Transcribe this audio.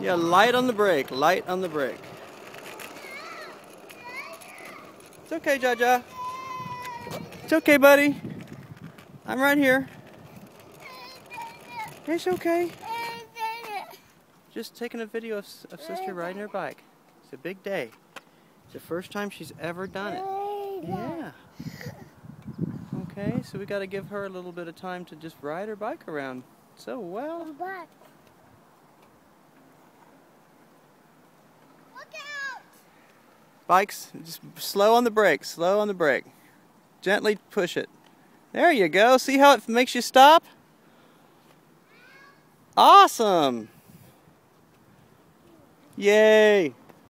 Yeah, light on the brake. Light on the brake. It's okay, Jaja. It's okay, buddy. I'm right here. It's okay. Just taking a video of, of sister riding her bike. It's a big day. It's the first time she's ever done it. Yeah. Okay, so we got to give her a little bit of time to just ride her bike around. So well. Bikes, just slow on the brake, slow on the brake. Gently push it. There you go. See how it makes you stop? Awesome. Yay.